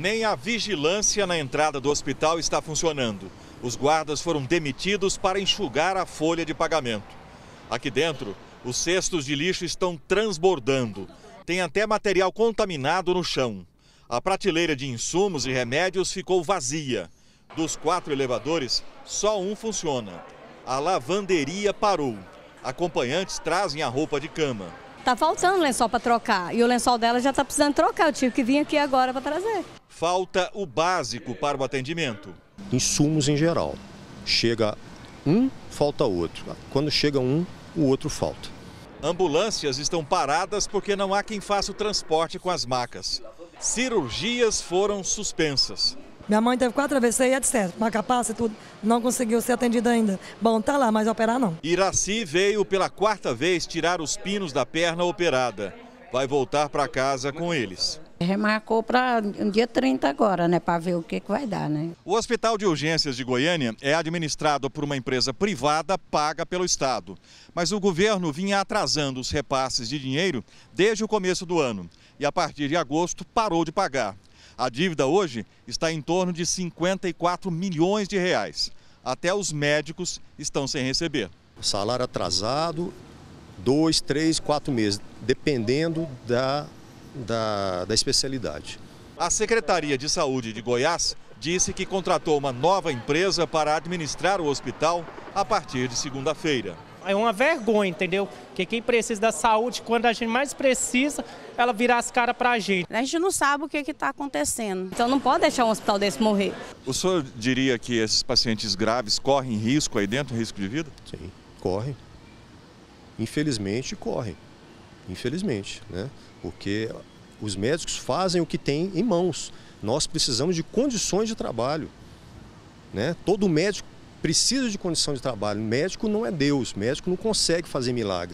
Nem a vigilância na entrada do hospital está funcionando. Os guardas foram demitidos para enxugar a folha de pagamento. Aqui dentro, os cestos de lixo estão transbordando. Tem até material contaminado no chão. A prateleira de insumos e remédios ficou vazia. Dos quatro elevadores, só um funciona. A lavanderia parou. Acompanhantes trazem a roupa de cama. Tá faltando lençol para trocar e o lençol dela já tá precisando trocar. Eu tive que vir aqui agora para trazer. Falta o básico para o atendimento. Insumos em geral. Chega um, falta outro. Quando chega um, o outro falta. Ambulâncias estão paradas porque não há quem faça o transporte com as macas. Cirurgias foram suspensas. Minha mãe teve quatro AVC e etc. Maca passa e tudo. Não conseguiu ser atendida ainda. Bom, tá lá, mas operar não. Iraci veio pela quarta vez tirar os pinos da perna operada. Vai voltar para casa com eles. Remarcou para um dia 30 agora, né? Para ver o que, que vai dar, né? O Hospital de Urgências de Goiânia é administrado por uma empresa privada paga pelo Estado. Mas o governo vinha atrasando os repasses de dinheiro desde o começo do ano. E a partir de agosto parou de pagar. A dívida hoje está em torno de 54 milhões de reais. Até os médicos estão sem receber. Salário atrasado, dois, três, quatro meses, dependendo da, da, da especialidade. A Secretaria de Saúde de Goiás disse que contratou uma nova empresa para administrar o hospital a partir de segunda-feira é uma vergonha, entendeu? Que quem precisa da saúde, quando a gente mais precisa, ela virar as caras pra gente. A gente não sabe o que está acontecendo. Então não pode deixar um hospital desse morrer. O senhor diria que esses pacientes graves correm risco aí dentro, risco de vida? Sim, correm. Infelizmente correm. Infelizmente, né? Porque os médicos fazem o que têm em mãos. Nós precisamos de condições de trabalho. Né? Todo médico precisa de condição de trabalho. Médico não é Deus, médico não consegue fazer milagre.